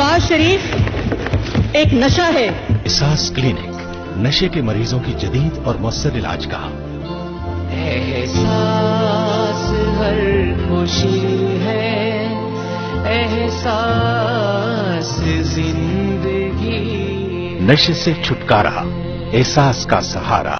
नवाज़ शरीफ एक नशा है। एहसास क्लिनिक नशे के मरीजों की जदीद और मौसर इलाज का। एहसास हर खुशी है। एहसास ज़िंदगी। नशे से छुटकारा एहसास का सहारा।